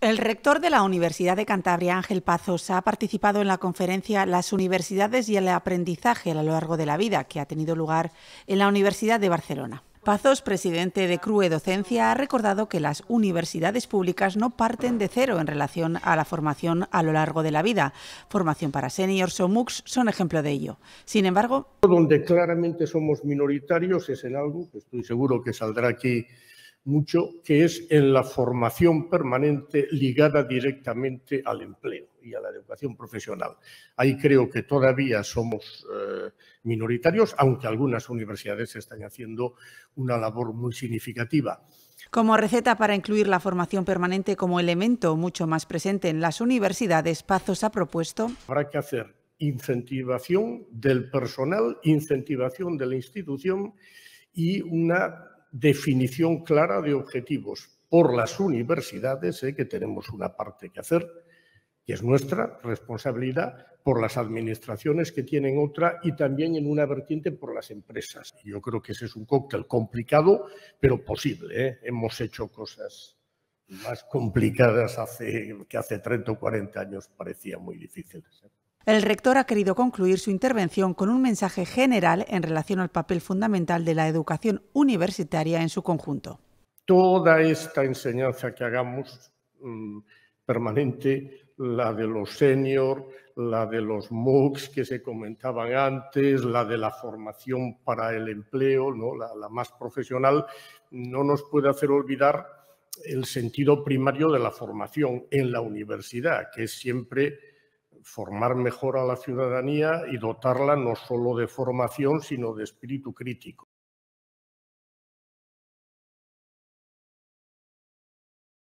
El rector de la Universidad de Cantabria, Ángel Pazos, ha participado en la conferencia Las universidades y el aprendizaje a lo largo de la vida, que ha tenido lugar en la Universidad de Barcelona. Pazos, presidente de CRUE Docencia, ha recordado que las universidades públicas no parten de cero en relación a la formación a lo largo de la vida. Formación para seniors o MOOCs son ejemplo de ello. Sin embargo... Donde claramente somos minoritarios es en algo que estoy seguro que saldrá aquí mucho, que es en la formación permanente ligada directamente al empleo y a la educación profesional. Ahí creo que todavía somos eh, minoritarios, aunque algunas universidades están haciendo una labor muy significativa. Como receta para incluir la formación permanente como elemento mucho más presente en las universidades, Pazos ha propuesto. Habrá que hacer incentivación del personal, incentivación de la institución y una definición clara de objetivos por las universidades, ¿eh? que tenemos una parte que hacer, que es nuestra responsabilidad, por las administraciones que tienen otra y también en una vertiente por las empresas. Yo creo que ese es un cóctel complicado, pero posible. ¿eh? Hemos hecho cosas más complicadas hace, que hace 30 o 40 años parecían muy difíciles. ¿eh? El rector ha querido concluir su intervención con un mensaje general en relación al papel fundamental de la educación universitaria en su conjunto. Toda esta enseñanza que hagamos mm, permanente, la de los senior, la de los MOOCs que se comentaban antes, la de la formación para el empleo, ¿no? la, la más profesional, no nos puede hacer olvidar el sentido primario de la formación en la universidad, que es siempre formar mejor a la ciudadanía y dotarla no solo de formación, sino de espíritu crítico.